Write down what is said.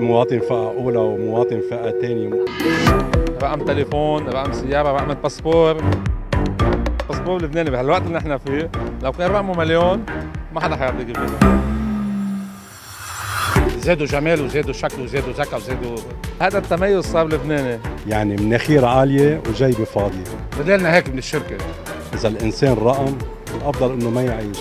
مواطن فئة أولى ومواطن فئة ثانية رقم تليفون رقم سيارة رقم باسبور باسبور لبناني بهالوقت اللي نحن فيه. لو كان رقمه مليون ما حدا حيعطيك فيزا زادوا جمال وزادوا شكل وزادوا ذكاء وزادوا هذا التميز صار لبناني يعني مناخير عالية وجيبة فاضية بدلنا هيك من الشركة. إذا الإنسان رقم الأفضل إنه ما يعيش.